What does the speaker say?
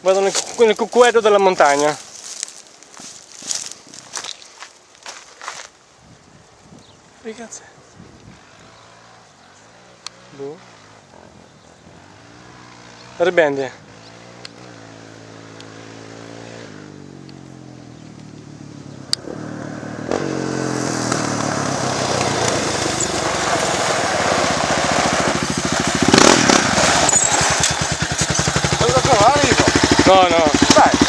vado nel, nel cucuetto della montagna. È? Boh. Ribendi. No, no. Dai.